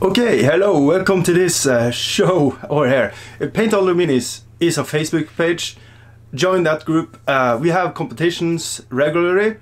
Okay, hello, welcome to this uh, show over here. Paint All the Minis is a Facebook page. Join that group. Uh, we have competitions regularly.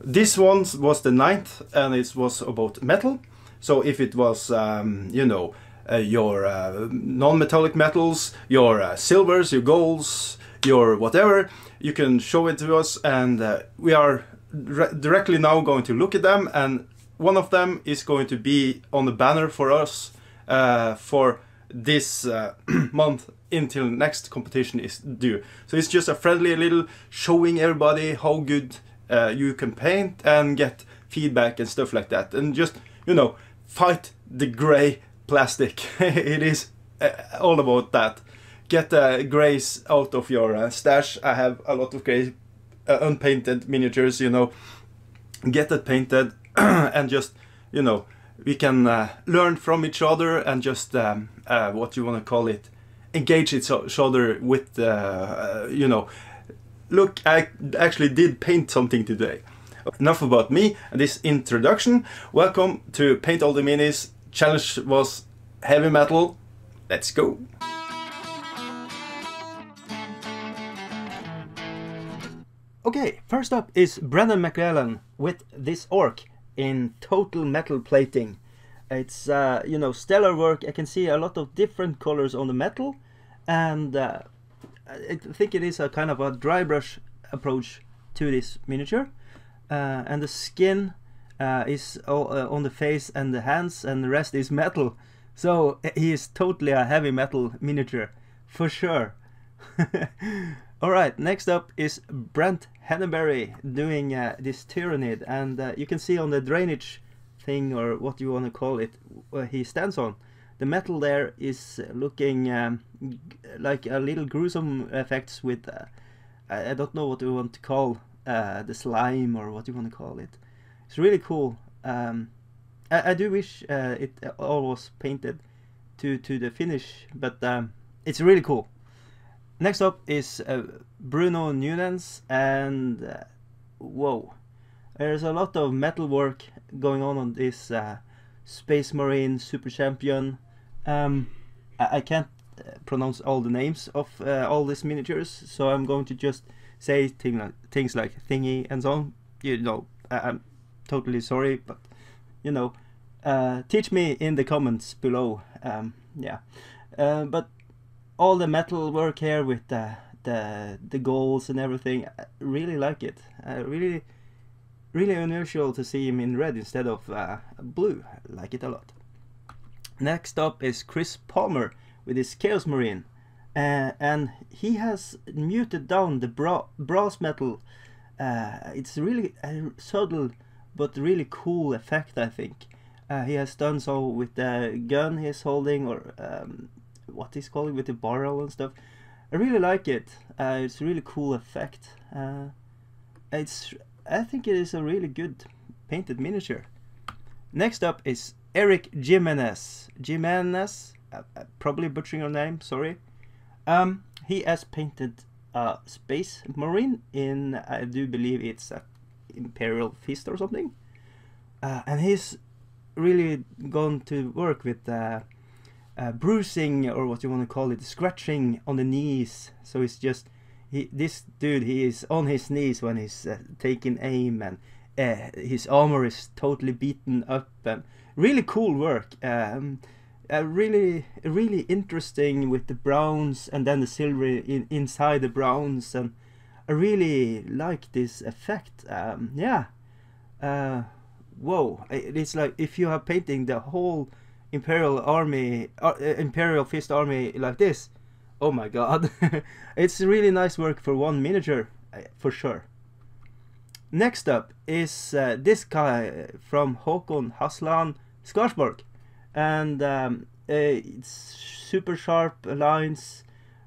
This one was the ninth and it was about metal. So if it was, um, you know, uh, your uh, non-metallic metals, your uh, silvers, your golds, your whatever, you can show it to us and uh, we are directly now going to look at them and one of them is going to be on the banner for us uh, for this uh, month until next competition is due. So it's just a friendly little showing everybody how good uh, you can paint and get feedback and stuff like that. And just, you know, fight the gray plastic. it is uh, all about that. Get the grays out of your uh, stash. I have a lot of gray uh, unpainted miniatures, you know. Get that painted and just you know we can uh, learn from each other and just um, uh, what you want to call it engage each other with uh, you know look I actually did paint something today. Enough about me and this introduction. Welcome to paint all the minis. Challenge was heavy metal. Let's go. Okay, first up is Brendan McLellan with this orc in total metal plating. It's uh, you know stellar work. I can see a lot of different colors on the metal, and uh, I think it is a kind of a dry brush approach to this miniature. Uh, and the skin uh, is all, uh, on the face and the hands, and the rest is metal. So he is totally a heavy metal miniature for sure. Alright, next up is Brent Henneberry doing uh, this Tyranid and uh, you can see on the drainage thing or what you want to call it he stands on. The metal there is looking um, like a little gruesome effects with, uh, I don't know what you want to call uh, the slime or what you want to call it. It's really cool. Um, I, I, do wish uh, it all was painted to, to the finish but um, it's really cool. Next up is uh, Bruno Nunez and uh, whoa, there's a lot of metal work going on on this uh, Space Marine Super Champion. Um, I, I, can't uh, pronounce all the names of uh, all these miniatures, so I'm going to just say thing like, things like thingy and so on. You know, I, am totally sorry, but you know, uh, teach me in the comments below. Um, yeah, but all the metal work here with the the the goals and everything. I really like it. I really really unusual to see him in red instead of uh, blue. I like it a lot. Next up is Chris Palmer with his Chaos Marine. Uh, and he has muted down the bra brass metal. Uh, it's really a subtle but really cool effect, I think. Uh, he has done so with the gun he's holding or um, what he's calling with the barrel and stuff. I really like it. Uh, it's a really cool effect. Uh, it's I think it is a really good painted miniature. Next up is Eric Jimenez. Jimenez, uh, uh probably butchering your name. Sorry. Um, he has painted a space marine in I do believe it's a Imperial Fist or something. Uh, and he's really gone to work with uh, uh, bruising or what you want to call it, scratching on the knees. So it's just he, this dude. He is on his knees when he's uh, taking aim, and uh, his armor is totally beaten up. And really cool work. Um, uh, really, really interesting with the browns and then the silver in, inside the browns, and I really like this effect. Um, yeah. Uh, whoa! It's like if you are painting the whole imperial army uh, uh, imperial fist army like this. Oh my god. It's really nice work for one miniature uh, for sure. Next up is uh, this guy from Håkon Haslan Skarsborg and um, uh, it's super sharp lines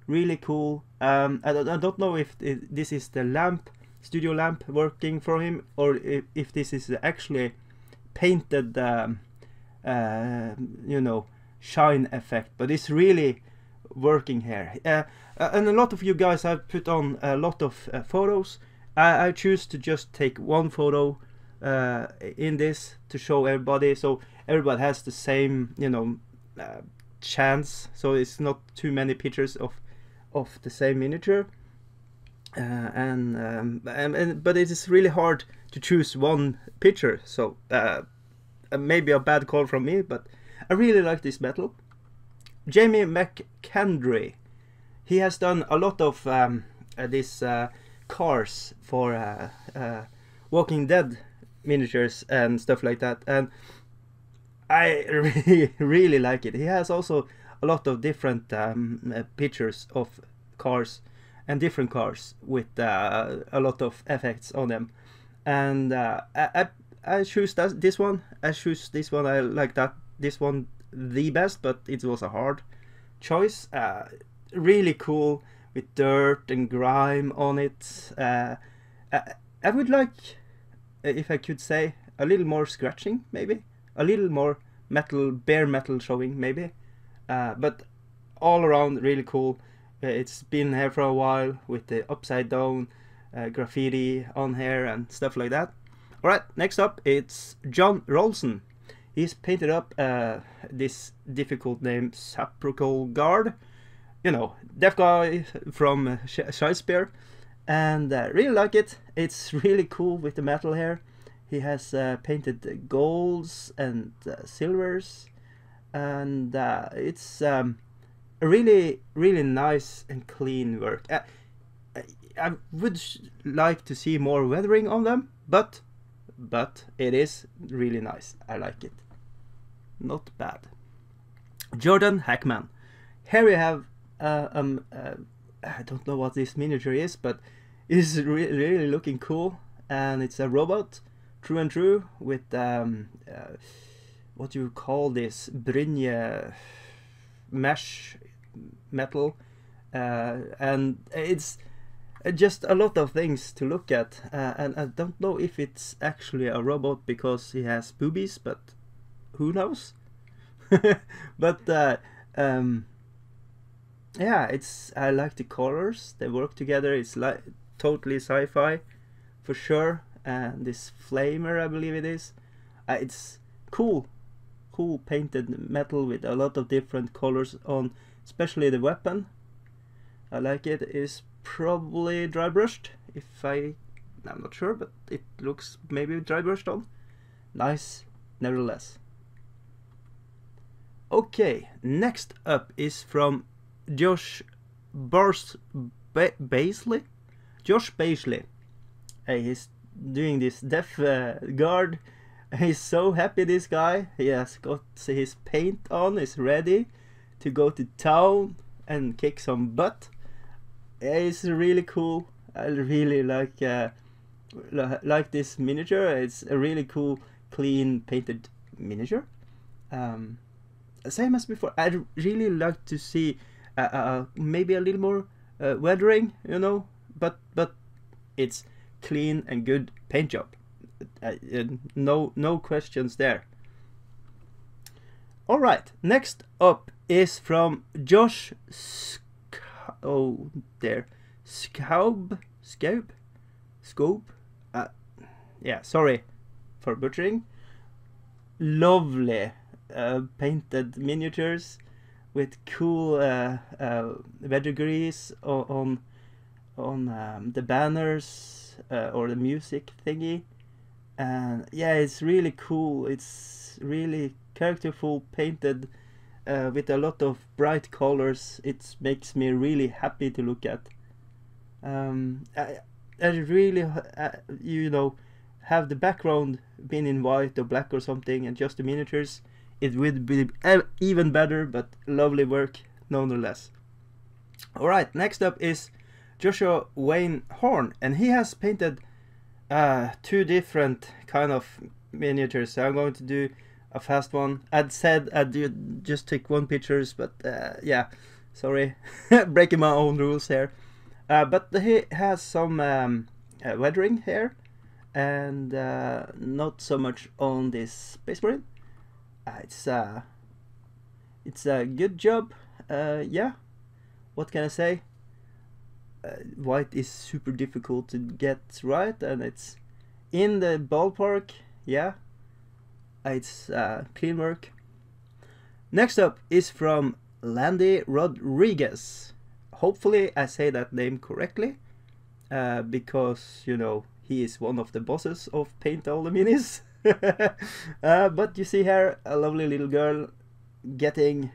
really cool. Um, I, I, don't know if this is the lamp studio lamp working for him or if, if this is actually painted um, uh, you know shine effect but it's really working here uh, uh, and a lot of you guys have put on a lot of uh, photos I, I, choose to just take one photo uh, in this to show everybody, so everybody has the same, you know, uh, chance. So it's not too many pictures of of the same miniature. And, um, and, and but it is really hard to choose one picture. So uh, maybe a bad call from me, but I really like this metal. Jamie McKendry, he has done a lot of um, uh, these uh, cars for uh, uh, Walking Dead miniatures and stuff like that, and I really really like it. He has also a lot of different um, uh, pictures of cars and different cars with uh, a lot of effects on them, and I, I I choose that, this one. I choose this one. I like that this one the best, but it was a hard choice. Uh, really cool with dirt and grime on it. Uh, I, I would like, if I could say, a little more scratching, maybe a little more metal, bare metal showing, maybe. Uh, but all around, really cool. Uh, it's been here for a while with the upside down uh, graffiti on here and stuff like that. Alright, next up it's John Rolson. He's painted up uh, this difficult name Sepulchral Guard. You know, deaf guy from Shadespire. And uh, really like it. It's really cool with the metal here. He has uh, painted golds and uh, silvers. And uh, it's um, really, really nice and clean work. Uh, I would like to see more weathering on them, but but it is really nice. I like it not bad. Jordan Hackman. Here we have uh, um uh, I don't know what this miniature is, but it's re really looking cool, and it's a robot, true and true, with um, uh, what do you call this Brynje mesh metal, uh, and it's just a lot of things to look at, uh, and I don't know if it's actually a robot because he has boobies, but who knows? but uh, um, yeah, it's I like the colors. They work together. It's like totally sci-fi, for sure. And this flamer, I believe it is. Uh, it's cool, cool painted metal with a lot of different colors on, especially the weapon. I like it. Is probably dry brushed. If I, I'm not sure, but it looks maybe dry brushed on. Nice, nevertheless. Okay, next up is from Josh Bars ba? Josh Baisley. Hey, he's doing this deaf uh, guard. He's so happy, this guy. He has got his paint on, is ready to go to town and kick some butt. It's really cool. I really like uh, like this miniature. It's a really cool, clean painted miniature. Um, same as before. I'd really like to see uh, uh, uh, maybe a little more uh, weathering, you know, but but it's clean and good paint job. Uh, uh, no no questions there. All right, next up is from Josh. Oh, there, Scaub, Scaub, Scope. yeah, sorry for butchering. Lovely uh, painted miniatures with cool uh, uh, verdigris on on um, the banners uh, or the music thingy and yeah it's really cool it's really characterful painted uh, with a lot of bright colors it makes me really happy to look at um, I, I really uh, you know have the background been in white or black or something and just the miniatures it would be even better, but lovely work nonetheless. Alright, next up is Joshua Wayne Horn, and he has painted uh, two different kind of miniatures. So I'm going to do a fast one. I'd said I'd just take one pictures, but uh, yeah, sorry, breaking my own rules here. Uh, but he has some um, uh, weathering here, and uh, not so much on this Space Marine uh, it's uh, it's a good job. Uh, yeah, what can I say? White is super difficult to get right, and it's in the ballpark, yeah, it's uh, clean work. Next up is from Landy Rodriguez. Hopefully, I say that name correctly, uh, because you know he is one of the bosses of Paint All the Minis. uh, but you see here a lovely little girl getting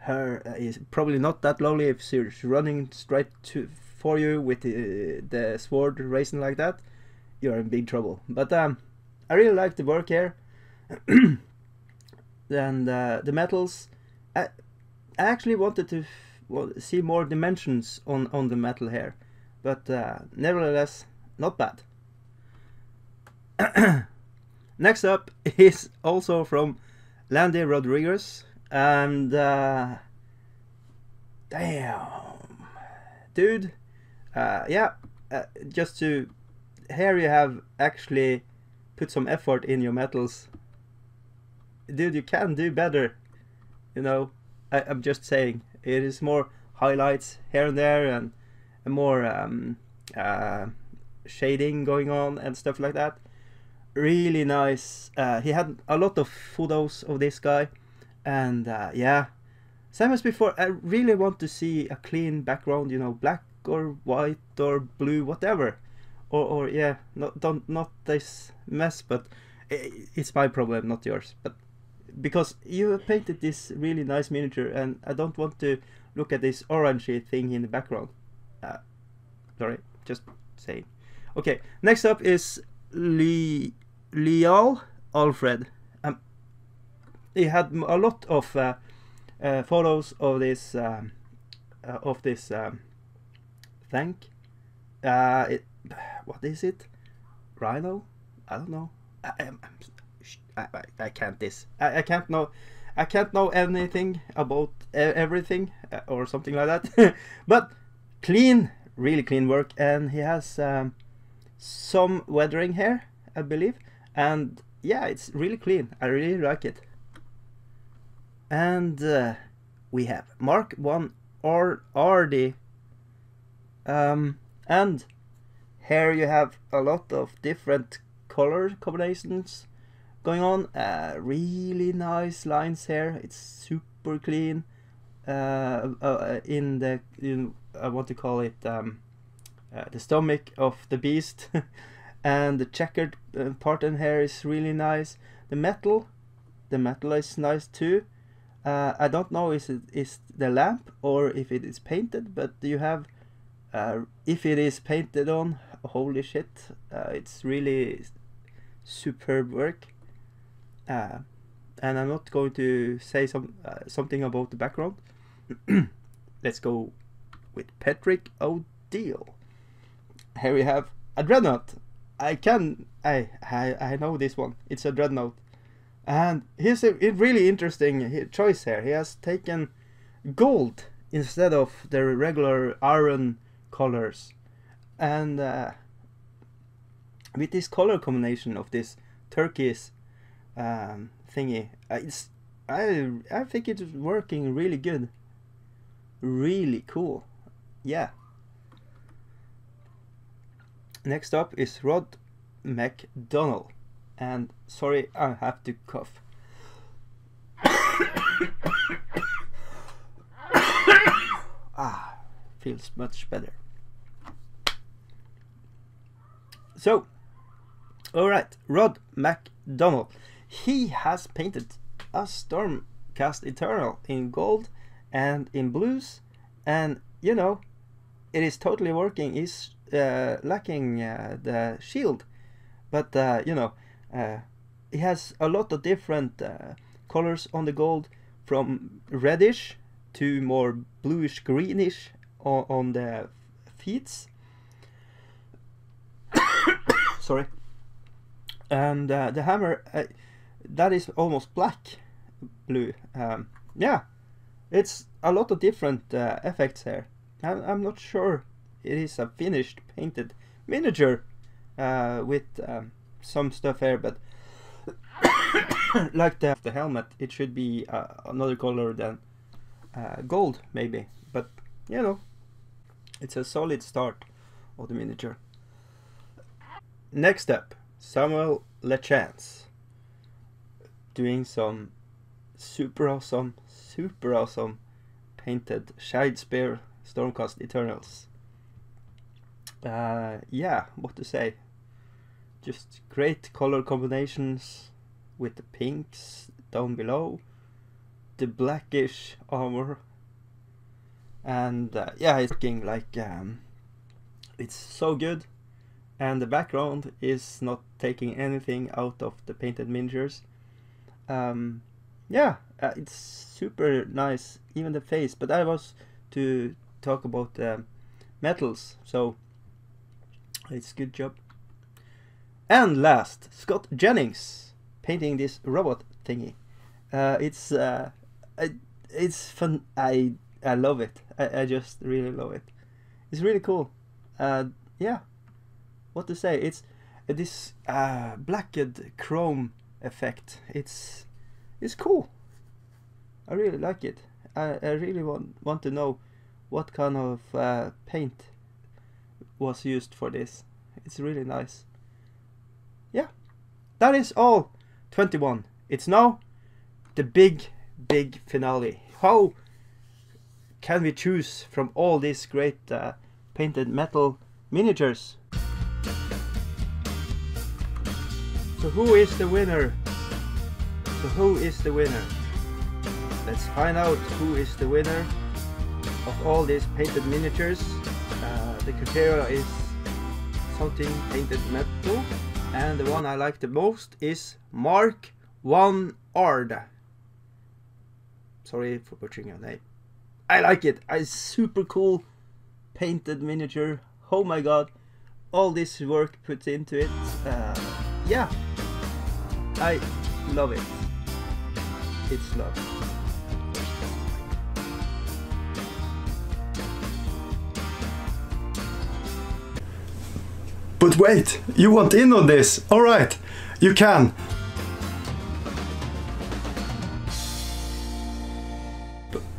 her uh, is probably not that lovely if she's running straight to for you with the, the sword racing like that you're in big trouble but um i really like the work here and uh, the metals I, I actually wanted to well, see more dimensions on on the metal here but uh, nevertheless not bad. Next up is also from Landy Rodriguez and uh, damn. Dude uh, yeah uh, just to here you have actually put some effort in your metals dude you can do better. You know I, am just saying it is more highlights here and there and, more um, uh, shading going on and stuff like that. Really nice. Uh, he had a lot of photos of this guy and uh, yeah. Same as before i really want to see a clean background you know black or white or blue whatever. Or, or yeah not don't not this mess but it's my problem not yours but because you painted this really nice miniature and i don't want to look at this orangey thing in the background uh, sorry just saying okay next up is Lee Leal Alfred he had a lot of uh, uh, photos of this um, uh, of this um, thank. Uh, it, what is it? Rhino? I don't know. I, I, I, can't this. I, I can't know. I can't know anything about everything uh, or something like that. but clean, really clean work, and he has um, some weathering here, I believe, and yeah, it's really clean. I really like it. And uh, we have Mark 1 or RD. Um, and here you have a lot of different color combinations going on. Uh, really nice lines here. It's super clean. Uh, uh, in the in, I want to call it um, uh, the stomach of the beast, and the checkered uh, part in here is really nice. The metal, the metal is nice too. Uh, I don't know if it is the lamp or if it is painted, but you have, uh, if it is painted on, holy shit, uh, it's really superb work. Uh, and I'm not going to say some uh, something about the background. Let's go with Patrick O'Deal. Here we have a dreadnought. I can I I I know this one. It's a dreadnought. And here's a really interesting choice here. He has taken gold instead of the regular iron colors. And uh, with this color combination of this turquoise um, thingy, it's I I think it's working really good. Really cool. Yeah. Next up is Rod McDonald and sorry I have to cough ah feels much better so alright Rod McDonald he has painted a Stormcast Eternal in gold and in blues and you know it is totally working is uh, lacking uh, the shield. But uh, you know uh, it has a lot of different uh, colors on the gold from reddish to more bluish greenish on, on the feet sorry. And uh, the hammer that is almost black blue um, yeah it's a lot of different uh, effects here I'm, I'm not sure it is a finished painted miniature uh, with um, some stuff here, but like the, the helmet, it should be uh, another color than uh, gold, maybe. But, you know, it's a solid start of the miniature. Next up, Samuel Lechance doing some super awesome, super awesome painted Shadespire Stormcast Eternals. Uh, yeah, what to say? Just great color combinations with the pinks down below, the blackish armor, and uh, yeah, it's looking like um, it's so good. And the background is not taking anything out of the painted miniatures. Um, yeah, uh, it's super nice, even the face. But I was to talk about the metals, so it's good job. And last, Scott Jennings painting this robot thingy. Uh, it's uh, it's fun. I I love it. I, I just really love it. It's really cool. Uh, yeah, what to say? It's uh, this uh, blacked chrome effect. It's it's cool. I really like it. I, I really want want to know what kind of uh, paint was used for this. It's really nice. Yeah, that is all. 21. It's now the big, big finale. How can we choose from all these great uh, painted metal miniatures? So who is the winner? So who is the winner? Let's find out who is the winner of all these painted miniatures. Uh, the criteria is something painted metal and the one I like the most is Mark 1 Ard. Sorry for butchering your name. I like it. It's super cool painted miniature. Oh my god. All this work put into it. Uh, yeah. I love it. It's love. But wait, you want in on this? Alright, you can.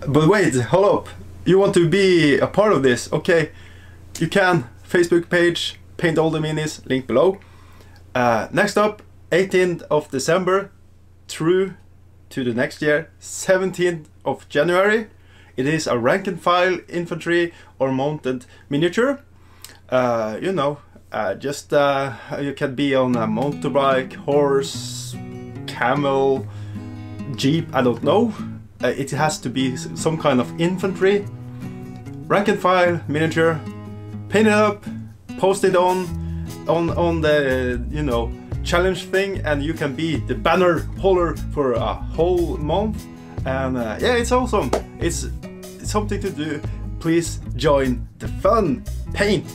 But wait, hold up. You want to be a part of this? Okay, you can. Facebook page, paint all the minis, link below. Uh, next up, 18th of December through to the next year, 17th of January. It is a rank and file infantry or mounted miniature. Uh, you know, uh, just uh, you can be on a motorbike, horse, camel, jeep, I don't know. Uh, it has to be some kind of infantry. Rank and file miniature, paint it up, post it on on on the you know challenge thing, and you can be the banner holder for a whole month. And uh, yeah, it's awesome. It's, something to do. Please join the fun. Paint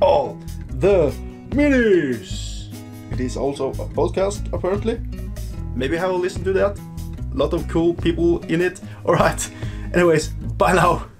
all the minis. It is also a podcast, apparently. Maybe have a listen to that. A lot of cool people in it. Alright. Anyways, bye now.